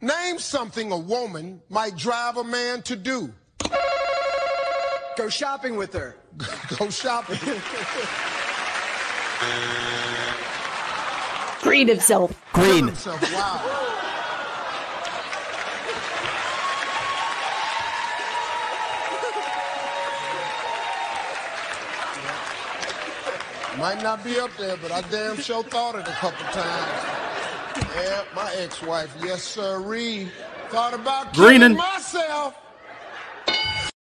Name something a woman might drive a man to do. Go shopping with her. Go shopping. Green himself. Green. Himself. Wow. Might not be up there, but I damn sure thought it a couple times. Yeah, my ex-wife, yes sirree. Thought about killing Greening. myself.